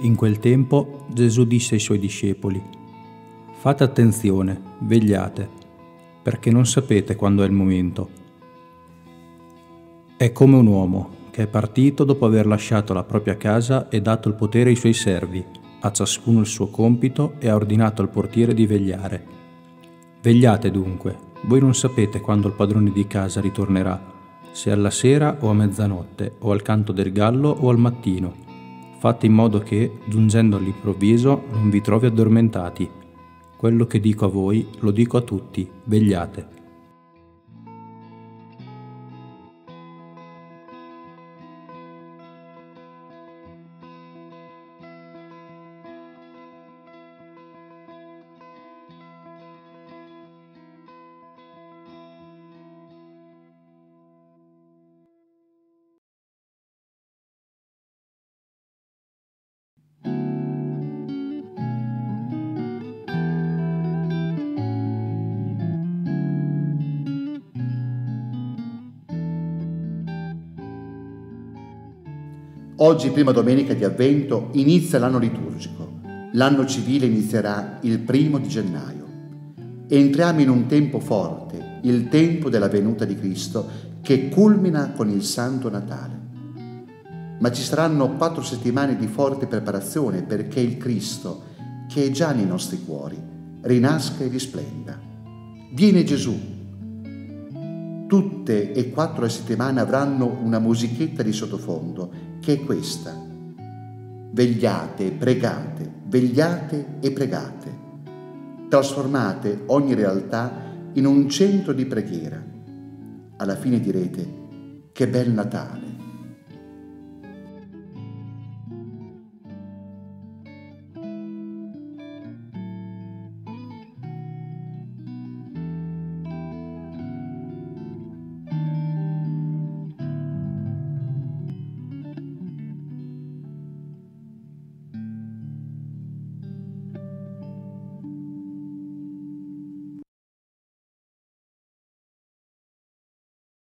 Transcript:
In quel tempo Gesù disse ai suoi discepoli, Fate attenzione, vegliate, perché non sapete quando è il momento. È come un uomo che è partito dopo aver lasciato la propria casa e dato il potere ai suoi servi, a ciascuno il suo compito e ha ordinato al portiere di vegliare. Vegliate dunque, voi non sapete quando il padrone di casa ritornerà, se alla sera o a mezzanotte, o al canto del gallo o al mattino fate in modo che, giungendo all'improvviso, non vi trovi addormentati. Quello che dico a voi lo dico a tutti, vegliate. Oggi, prima domenica di Avvento, inizia l'anno liturgico. L'anno civile inizierà il primo di gennaio. Entriamo in un tempo forte, il tempo della venuta di Cristo, che culmina con il Santo Natale. Ma ci saranno quattro settimane di forte preparazione perché il Cristo, che è già nei nostri cuori, rinasca e risplenda. Viene Gesù. Tutte e quattro le settimane avranno una musichetta di sottofondo che è questa. Vegliate, pregate, vegliate e pregate. Trasformate ogni realtà in un centro di preghiera. Alla fine direte, che bel Natale,